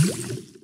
Mm-hmm.